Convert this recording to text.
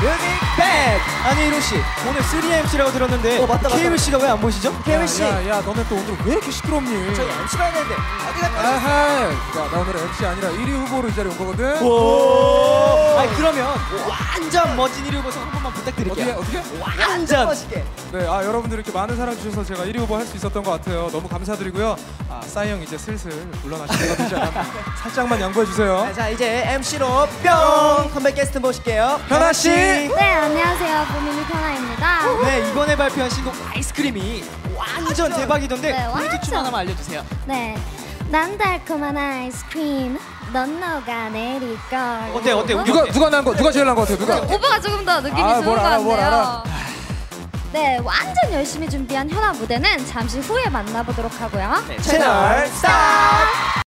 뮤직뱅크 아니 일훈 씨 오늘 3MC라고 들었는데 어, 맞다, 맞다. 케이윌 씨가 왜 안 보이시죠? 씨. 야, 야, 너네 또 오늘 왜 이렇게 시끄럽니? 저희 MC 가야 되는데 어디 갔다 오셨어요? 아하, 야, 나 오늘 MC 아니라 1위 후보로 이 자리에 온 거거든. 오. 아니 그러면 완전 멋진 1위 후보 한 번만 어떻게, 부탁드릴게요. 어떻게? 완전 멋있게. 네, 아 여러분들 이렇게 많은 사랑 주셔서 제가 1위 후보 할 수 있었던 것 같아요. 너무 감사드리고요. 아, 싸이 형 이제 슬슬 물러나실 때가 되지 않았나. 살짝만 양보해 주세요. 네, 자 이제 MC로 뿅 컴백 게스트 모실게요. 현아 씨. 네, 안녕하세요. 포미닛 현아입니다. 네 이번에 발표한 신곡 아이스크림이 완전 대박이던데 네, 포인트 춤 완전. 하나만 알려주세요. 네. 난 달콤한 아이스크림, 넌 녹아내릴 걸. 어때, 어때? 우리 누가 누가 난 거? 누가 제일 난거 같아요? 누가? 오빠가 조금 더 느낌이 아, 좋은 뭘것 알아, 뭘 같네요. 알아. 네, 완전 열심히 준비한 현아 무대는 잠시 후에 만나보도록 하고요. 네, 채널 스톱.